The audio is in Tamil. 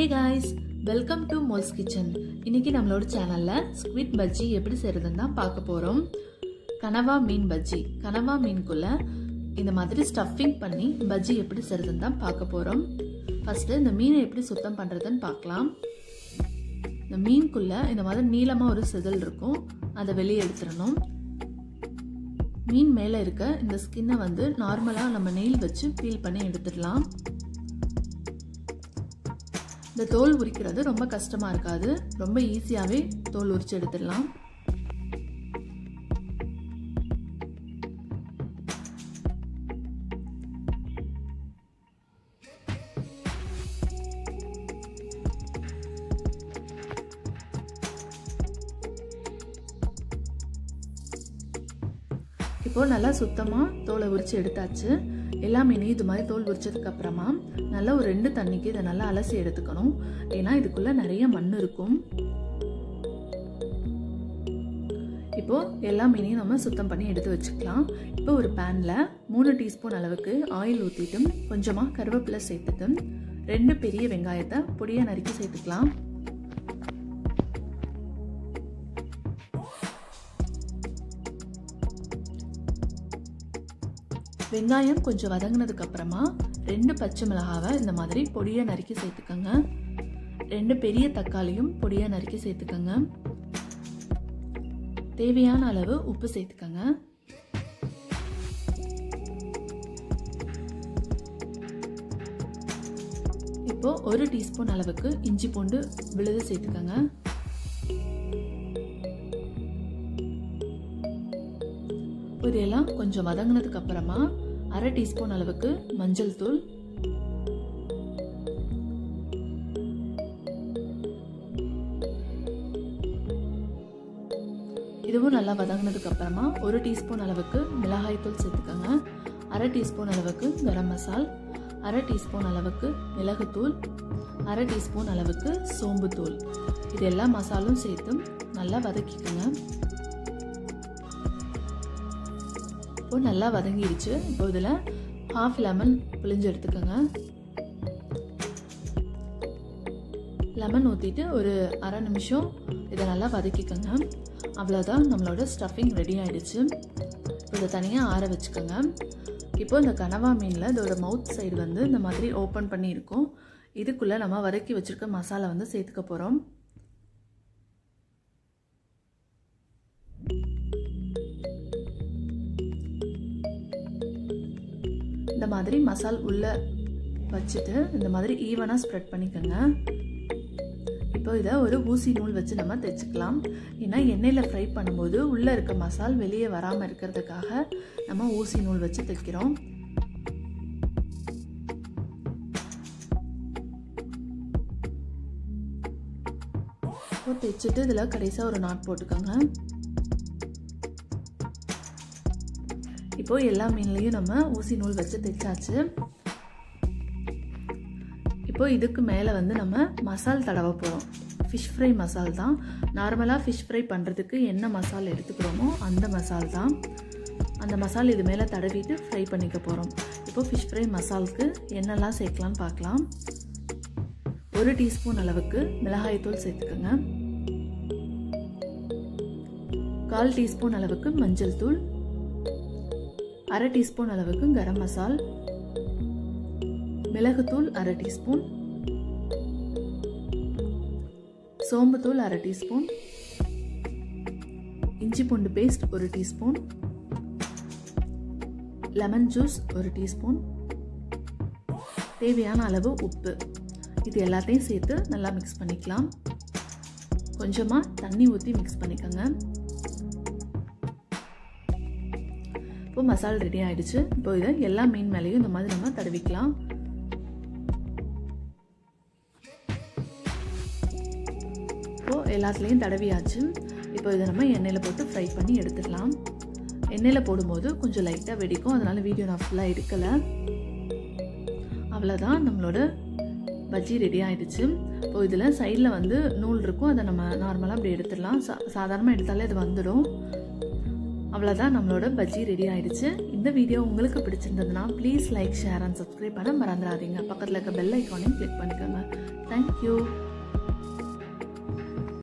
Hey guys welcome to Mol's kitchen இன்னைக்கு நம்மளோட சேனலில் ஸ்குவிட் பஜ்ஜி எப்படி செய்யறதுன்னு தான் பார்க்க போகிறோம் கனவா மீன் பஜ்ஜி கனவா மீனுக்குள்ள இந்த மாதிரி ஸ்டஃபிங் பண்ணி பஜ்ஜி எப்படி செய்யறதுன்னு தான் பார்க்க போகிறோம் ஃபஸ்ட்டு இந்த மீனை எப்படி சுத்தம் பண்றதுன்னு பார்க்கலாம். இந்த மீனுக்குள்ளே இந்த மாதிரி நீளமாக ஒரு செதில் இருக்கும். அதை வெளியே எடுத்துடணும். மீன் மேலே இருக்க இந்த ஸ்கின்னை வந்து நார்மலாக நம்ம நெயில் வச்சு பீல் பண்ணி எடுத்துடலாம். இந்த தோல் உரிக்கிறது ரொம்ப கஷ்டமாக இருக்காது. ரொம்ப ஈஸியாகவே தோல் உரித்து எடுத்துடலாம். இப்போ நல்லா சுத்தமாக தோலை உரிச்சு எடுத்தாச்சு. எல்லா மீனையும் இது மாதிரி தோல் உரிச்சதுக்கு அப்புறமா நல்லா ஒரு ரெண்டு தண்ணிக்கு இதை நல்லா அலசி எடுத்துக்கணும். ஏன்னா இதுக்குள்ள நிறைய மண் இருக்கும். இப்போ எல்லா மீனையும் நம்ம சுத்தம் பண்ணி எடுத்து வச்சுக்கலாம். இப்போ ஒரு பேனில் மூணு டீஸ்பூன் அளவுக்கு ஆயில் ஊற்றிட்டு கொஞ்சமாக கருவேப்பிலை சேர்த்துட்டும் ரெண்டு பெரிய வெங்காயத்தை பொடியாக நறுக்கி சேர்த்துக்கலாம். வெங்காயம் கொஞ்சம் வதங்கினதுக்கு அப்புறமா ரெண்டு பச்சை மிளகாவை இந்த மாதிரி பொடியை நறுக்கி சேர்த்துக்கோங்க. ரெண்டு பெரிய தக்காளியும் பொடியை நறுக்கி சேர்த்துக்கோங்க. தேவையான அளவு உப்பு சேர்த்துக்கோங்க. இப்போ ஒரு டீஸ்பூன் அளவுக்கு இஞ்சி பூண்டு விழுது சேர்த்துக்கோங்க. இதெல்லாம் கொஞ்சம் வதங்கினதுக்கு அப்புறமா அரை டீஸ்பூன் அளவுக்கு மஞ்சள் தூள். இதுவும் நல்லா வதங்கினதுக்கு அப்புறமா ஒரு டீஸ்பூன் அளவுக்கு மிளகாய் தூள் சேர்த்துக்கோங்க. அரை டீஸ்பூன் அளவுக்கு கரம் மசால் அரை டீஸ்பூன் அளவுக்கு மிளகுத்தூள் அரை டீஸ்பூன் அளவுக்கு சோம்பு தூள். இது எல்லா மசாலும் சேர்த்து நல்லா வதக்கிக்கோங்க. இப்போது நல்லா வதங்கிடுச்சு. இப்போ இதில் ஹாஃப் லெமன் புளிஞ்சு எடுத்துக்கோங்க. லெமன் ஊற்றிட்டு ஒரு அரை நிமிஷம் இதை நல்லா வதக்கிக்கோங்க. அவ்வளோதான் நம்மளோட ஸ்டஃபிங் ரெடி ஆகிடுச்சு இதை தனியாக ஆற வச்சுக்கோங்க. இப்போ இந்த கனவா மீனில் இதோட மவுத் சைடு வந்து இந்த மாதிரி ஓப்பன் பண்ணியிருக்கோம் இதுக்குள்ளே நம்ம வதக்கி வச்சுருக்க மசாலா வந்து சேர்த்துக்க போகிறோம் இந்த மாதிரி மசால் உள்ள வச்சுட்டு இந்த மாதிரி ஈவனாக ஸ்ப்ரெட் பண்ணிக்கோங்க. இப்போ இதை ஒரு ஊசி நூல் வச்சு நம்ம தைச்சிக்கலாம் ஏன்னா எண்ணெயில் ஃப்ரை பண்ணும்போது உள்ளே இருக்க மசால் வெளியே வராமல் இருக்கிறதுக்காக நம்ம ஊசி நூல் வச்சு தைக்கிறோம் தைச்சிட்டு இதில் கடைசியாக ஒரு நாட் போட்டுக்கோங்க. இப்போது எல்லா மீன்லேயும் நம்ம ஊசி நூல் வச்சு தைச்சாச்சு. இப்போது இதுக்கு மேலே வந்து நம்ம மசால் தடவை போகிறோம் ஃபிஷ் ஃப்ரை மசால் தான். நார்மலாக ஃபிஷ் ஃப்ரை பண்ணுறதுக்கு என்ன மசால் எடுத்துக்கிறோமோ அந்த மசால் தான். அந்த மசால் இது மேலே தடவிட்டு ஃப்ரை பண்ணிக்க போகிறோம் இப்போ ஃபிஷ் ஃப்ரை மசாலுக்கு என்னெல்லாம் சேர்க்கலான்னு பார்க்கலாம். ஒரு டீஸ்பூன் அளவுக்கு மிளகாய்த்தூள் சேர்த்துக்கோங்க. கால் டீஸ்பூன் அளவுக்கு மஞ்சள் தூள். அரை டீஸ்பூன் அளவுக்கு கரம் மசால் மிளகுத்தூள் அரை டீஸ்பூன் சோம்புத்தூள் அரை டீஸ்பூன் இஞ்சி பூண்டு பேஸ்ட் ஒரு டீஸ்பூன் லெமன் ஜூஸ் ஒரு டீஸ்பூன் தேவையான அளவு உப்பு. இது எல்லாத்தையும் சேர்த்து நல்லா மிக்ஸ் பண்ணிக்கலாம். கொஞ்சமாக தண்ணி ஊற்றி மிக்ஸ் பண்ணிக்கோங்க. இப்போ மசால் ரெடி ஆகிடுச்சு இப்போ இதை எல்லா மீன் மேலேயும் இந்த மாதிரி நம்ம தடவிக்கலாம். இப்போ எல்லாத்துலேயும் தடவியாச்சு. இப்போ இதை நம்ம எண்ணெயில் போட்டு ஃப்ரை பண்ணி எடுத்துடலாம். எண்ணெயில் போடும்போது கொஞ்சம் லைட்டாக வெடிக்கும். அதனால் வீடியோ நான் ஃபுல்லாக எடுக்கலை. அவ்வளோதான் நம்மளோட பஜ்ஜி ரெடி ஆகிடுச்சு இப்போ இதில் சைடில் வந்து நூல் இருக்கும். அதை நம்ம நார்மலாக அப்படி எடுத்துடலாம். சா சாதாரணமாக எடுத்தாலே அது வந்துடும். அவ்வளோதான் நம்மளோட பஜ்ஜி ரெடி ஆயிடுச்சு. இந்த வீடியோ உங்களுக்கு பிடிச்சிருந்ததுன்னா please like share and subscribe பண்ண மறந்துடாதீங்க. பக்கத்தில் இருக்க பெல் ஐக்கானையும் கிளிக் பண்ணிக்கோங்க. தேங்க்யூ